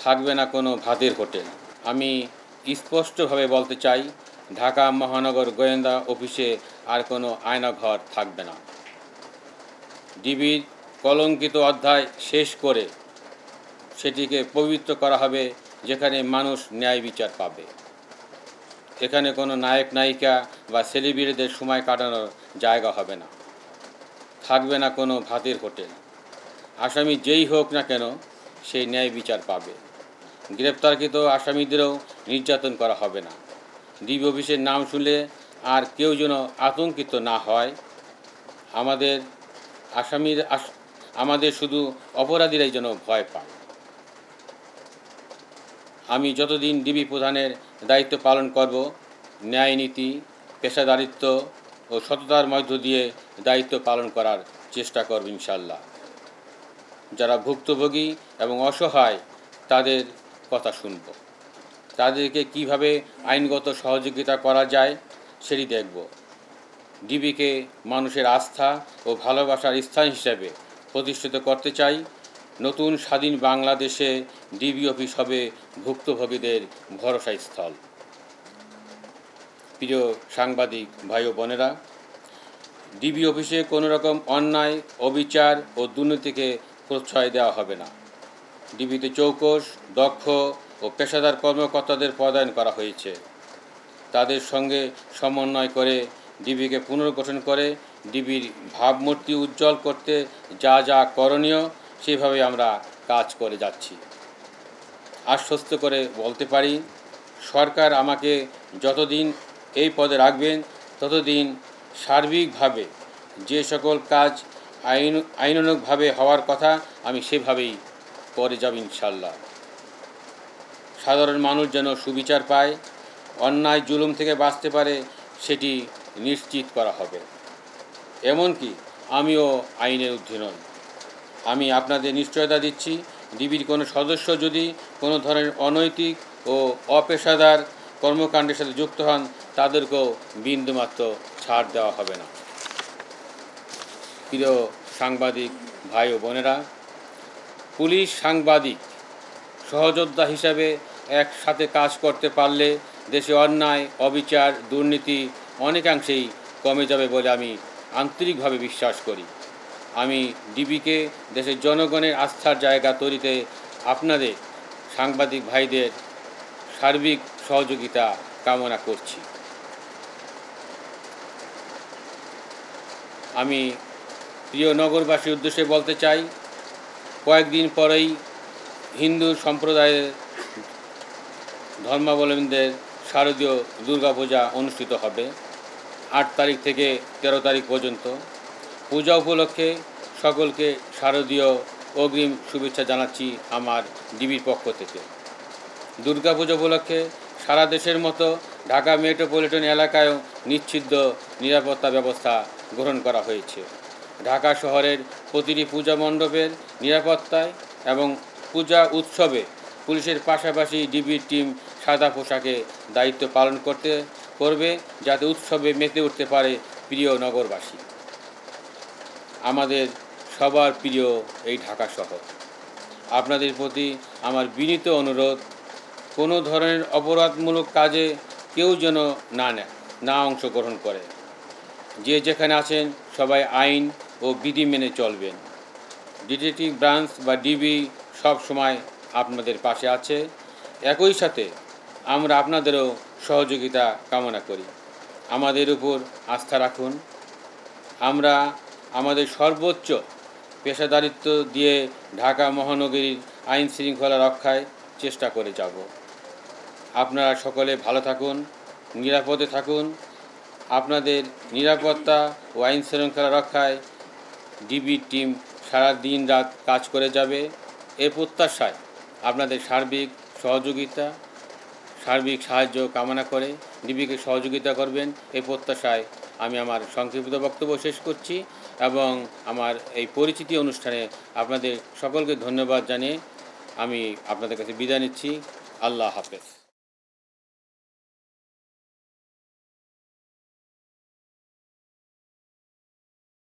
থাকবে না কোনো ভাতের হোটেল। আমি স্পষ্টভাবে বলতে চাই, ঢাকা মহানগর গোয়েন্দা অফিসে আর কোনো আয়নাঘর থাকবে না। ডিবির কলঙ্কিত অধ্যায় শেষ করে সেটিকে পবিত্র করা হবে যেখানে মানুষ ন্যায় বিচার পাবে। এখানে কোনো নায়ক, নায়িকা বা সেলিব্রিটিদের সময় কাটানোর জায়গা হবে না। থাকবে না কোনো ভাতের হোটেল। আসামি যেই হোক না কেন, সেই ন্যায় বিচার পাবে। গ্রেপ্তারকৃত আসামিদেরও নির্যাতন করা হবে না। ডিবি অফিসের নাম শুনলে আর কেউ যেন আতঙ্কিত না হয়। আমাদের আসামির আস- আমাদের শুধু অপরাধীরাই যেন ভয় পায়। আমি যতদিন ডিবি প্রধানের দায়িত্ব পালন করব, ন্যায় নীতি, পেশাদারিত্ব ও সততার মধ্য দিয়ে দায়িত্ব পালন করার চেষ্টা করব ইনশাল্লাহ যারা ভুক্তভোগী এবং অসহায়, তাদের কথা শুনব। তাদেরকে কীভাবে আইনগত সহযোগিতা করা যায় সেটি দেখব। ডিবিকে মানুষের আস্থা ও ভালোবাসার স্থান হিসেবে প্রতিষ্ঠিত করতে চাই। নতুন স্বাধীন বাংলাদেশে ডিবি অফিস হবে ভুক্তভোগীদের ভরসা স্থল প্রিয় সাংবাদিক ভাই ও বোনেরা, ডিবি অফিসে কোনো রকম অন্যায়, অবিচার ও দুর্নীতিকে প্রশ্রয় দেওয়া হবে না। ডিবিতে চৌকস, দক্ষ ও পেশাদার কর্মকর্তাদের পদায়ন করা হয়েছে। তাদের সঙ্গে সমন্বয় করে ডিবিকে পুনর্গঠন করে ডিবির ভাবমূর্তি উজ্জ্বল করতে যা যা করণীয় সেভাবে আমরা কাজ করে যাচ্ছি। আশ্বস্ত করে বলতে পারি, সরকার আমাকে যতদিন এই পদে রাখবেন, ততদিন সার্বিকভাবে যে সকল কাজ আইন আইনানুগভাবে হওয়ার কথা আমি সেভাবেই করে যাব ইনশাল্লাহ সাধারণ মানুষ যেন সুবিচার পায়, অন্যায় জুলুম থেকে বাঁচতে পারে, সেটি নিশ্চিত করা হবে। এমনকি আমিও আইনের ঊর্ধ্বে নই। আমি আপনাদের নিশ্চয়তা দিচ্ছি, ডিবির কোনো সদস্য যদি কোনো ধরনের অনৈতিক ও অপেশাদার কর্মকাণ্ডের সাথে যুক্ত হন, তাদেরকেও বিন্দুমাত্র ছাড় দেওয়া হবে না। প্রিয় সাংবাদিক, ভাই ও বোনেরা পুলিশ সাংবাদিক, সহযোদ্ধা হিসাবে একসাথে কাজ করতে পারলে দেশে অন্যায়, অবিচার, দুর্নীতি অনেকাংশেই কমে যাবে বলে আমি আন্তরিকভাবে বিশ্বাস করি। আমি ডিবিকে, দেশের জনগণের আস্থার জায়গা তৈরিতে আপনাদের সাংবাদিক ভাইদের সার্বিক সহযোগিতা কামনা করছি। আমি প্রিয় নগরবাসীর উদ্দেশ্যে বলতে চাই কয়েকদিন পরেই হিন্দু সম্প্রদায়ের ধর্মাবলম্বীদের শারদীয় দুর্গাপূজা অনুষ্ঠিত হবে, আট তারিখ থেকে তেরো তারিখ পর্যন্ত। পূজা উপলক্ষে সকলকে শারদীয় অগ্রিম শুভেচ্ছা জানাচ্ছি আমার ডিবির পক্ষ থেকে। দুর্গাপূজা উপলক্ষে সারা দেশের মতো ঢাকা মেট্রোপলিটন এলাকায়ও নিশ্চিদ্র নিরাপত্তা ব্যবস্থা গ্রহণ করা হয়েছে। ঢাকা শহরের প্রতিটি পূজা মণ্ডপের নিরাপত্তায় এবং পূজা উৎসবে পুলিশের পাশাপাশি ডিবির টিম সাদা পোশাকে দায়িত্ব পালন করতে করবে যাতে উৎসবে মেতে উঠতে পারে প্রিয় নগরবাসী। আমাদের সবার প্রিয় এই ঢাকা শহর। আপনাদের প্রতি আমার বিনীত অনুরোধ, কোনো ধরনের অপরাধমূলক কাজে কেউ যেন না নেয়, না অংশগ্রহণ করে। যে যেখানে আছেন, সবাই আইন ও বিধি মেনে চলবেন। ডিটেকটিভ ব্রাঞ্চ বা ডিবি সব সময় আপনাদের পাশে আছে। একই সাথে আমরা আপনাদেরও সহযোগিতা কামনা করি। আমাদের উপর আস্থা রাখুন। আমরা আমাদের সর্বোচ্চ পেশাদারিত্ব দিয়ে ঢাকা মহানগরীর আইন শৃঙ্খলা রক্ষায় চেষ্টা করে যাব। আপনারা সকলে ভালো থাকুন, নিরাপদে থাকুন। আপনাদের নিরাপত্তা ও আইন শৃঙ্খলা রক্ষায় ডিবি টিম সারা দিন রাত কাজ করে যাবে। এ প্রত্যাশায় আপনাদের সার্বিক সহযোগিতা, সার্বিক সাহায্য কামনা করে ডিবিকে সহযোগিতা করবেন। এই প্রত্যাশায় আমি আমার সংক্ষিপ্ত বক্তব্য শেষ করছি এবং আমার এই পরিচিতি অনুষ্ঠানে আপনাদের সকলকে ধন্যবাদ জানিয়ে আমি আপনাদের কাছে বিদায় নিচ্ছি। আল্লাহ হাফেজ।